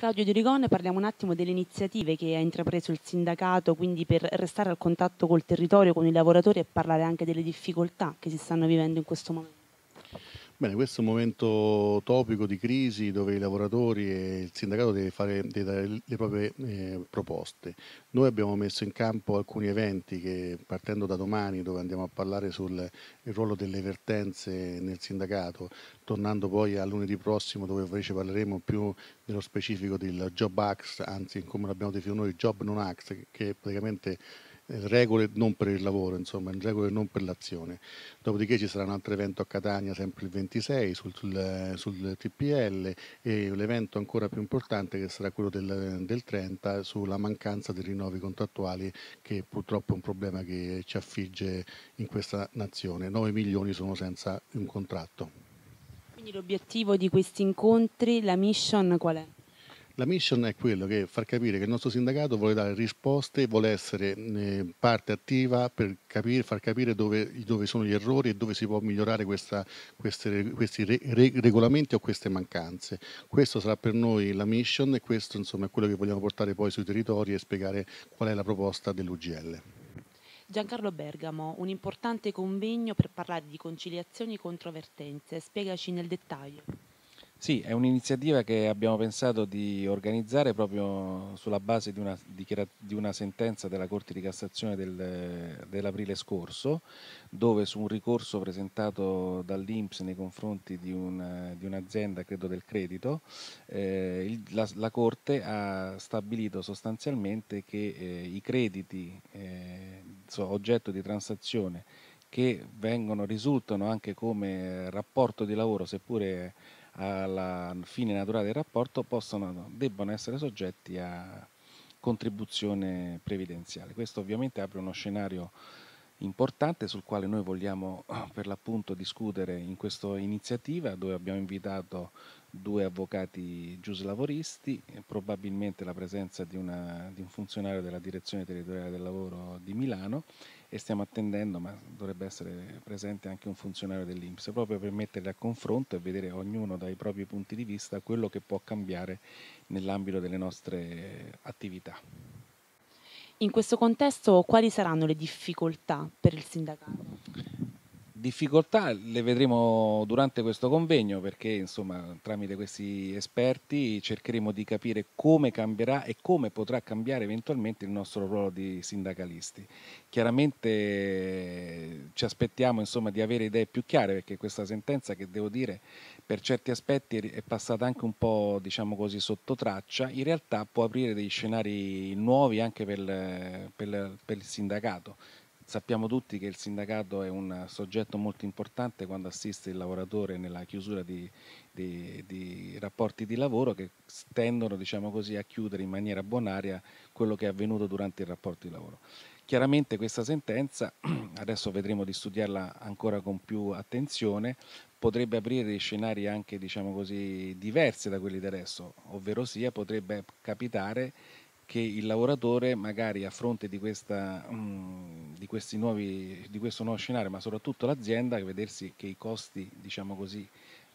Claudio Di Rigone, parliamo un attimo delle iniziative che ha intrapreso il sindacato, quindi per restare al contatto col territorio, con i lavoratori e parlare anche delle difficoltà che si stanno vivendo in questo momento. Bene, questo è un momento topico di crisi dove i lavoratori e il sindacato deve fare deve dare le proprie eh, proposte. Noi abbiamo messo in campo alcuni eventi che partendo da domani dove andiamo a parlare sul ruolo delle vertenze nel sindacato, tornando poi a lunedì prossimo dove invece parleremo più nello specifico del Job Act, anzi come l'abbiamo definito noi Job Non Act, che praticamente regole non per il lavoro, insomma, regole non per l'azione. Dopodiché ci sarà un altro evento a Catania, sempre il 26, sul, sul, sul TPL e l'evento ancora più importante che sarà quello del, del 30 sulla mancanza di rinnovi contrattuali che purtroppo è un problema che ci affligge in questa nazione. 9 milioni sono senza un contratto. Quindi l'obiettivo di questi incontri, la mission qual è? La mission è quello che far capire che il nostro sindacato vuole dare risposte, vuole essere eh, parte attiva per capire, far capire dove, dove, sono gli errori e dove si può migliorare questa, queste, questi re, regolamenti o queste mancanze. Questo sarà per noi la mission e questo insomma, è quello che vogliamo portare poi sui territori e spiegare qual è la proposta dell'UGL. Giancarlo Bergamo, un importante convegno per parlare di conciliazioni contro vertenze. Spiegaci nel dettaglio. Sì, è un'iniziativa che abbiamo pensato di organizzare proprio sulla base di una, di una sentenza della Corte di Cassazione del, dell'aprile scorso, dove su un ricorso presentato dall'Inps nei confronti di, un, di un'azienda, credo del credito, eh, il, la, la, Corte ha stabilito sostanzialmente che eh, i crediti eh, oggetto di transazione che vengono, risultano anche come rapporto di lavoro, seppure alla fine naturale del rapporto possono, debbono essere soggetti a contribuzione previdenziale. Questo ovviamente apre uno scenario importante sul quale noi vogliamo per l'appunto discutere in questa iniziativa dove abbiamo invitato due avvocati giuslavoristi, probabilmente la presenza di, una, di un funzionario della direzione territoriale del lavoro di Milano e stiamo attendendo, ma dovrebbe essere presente anche un funzionario dell'Inps, proprio per metterli a confronto e vedere ognuno dai propri punti di vista quello che può cambiare nell'ambito delle nostre attività. In questo contesto quali saranno le difficoltà per il sindacato? Difficoltà le vedremo durante questo convegno perché insomma tramite questi esperti cercheremo di capire come cambierà e come potrà cambiare eventualmente il nostro ruolo di sindacalisti. Chiaramente ci aspettiamo insomma di avere idee più chiare perché questa sentenza che devo dire per certi aspetti è passata anche un po' diciamo così sotto traccia, in realtà può aprire dei scenari nuovi anche per, per, per il sindacato Sappiamo tutti che il sindacato è un soggetto molto importante quando assiste il lavoratore nella chiusura di, di, di rapporti di lavoro che tendono diciamo così, a chiudere in maniera bonaria quello che è avvenuto durante il rapporto di lavoro. Chiaramente questa sentenza, adesso vedremo di studiarla ancora con più attenzione, potrebbe aprire scenari anche diciamo così, diversi da quelli di adesso, ovvero sia potrebbe capitare che il lavoratore magari a fronte di, questa, um, di, nuovi, di questo nuovo scenario, ma soprattutto l'azienda, vedersi che i costi, diciamo così,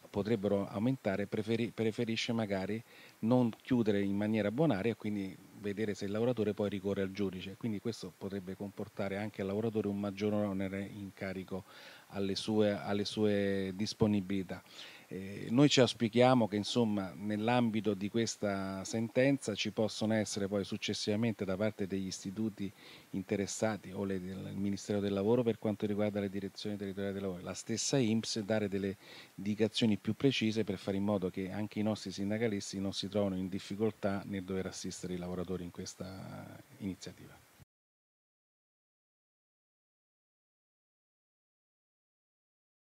potrebbero aumentare, preferi, preferisce magari non chiudere in maniera bonaria e quindi vedere se il lavoratore poi ricorre al giudice. Quindi questo potrebbe comportare anche al lavoratore un maggiore onere in carico alle sue, alle sue disponibilità. Eh, noi ci auspichiamo che insomma nell'ambito di questa sentenza ci possono essere poi successivamente da parte degli istituti interessati o le, il Ministero del Lavoro per quanto riguarda le direzioni territoriali del lavoro, la stessa IMSS dare delle indicazioni più precise per fare in modo che anche i nostri sindacalisti non si trovino in difficoltà nel dover assistere i lavoratori in questa iniziativa.